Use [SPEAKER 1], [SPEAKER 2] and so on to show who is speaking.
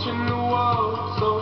[SPEAKER 1] Watching the world. so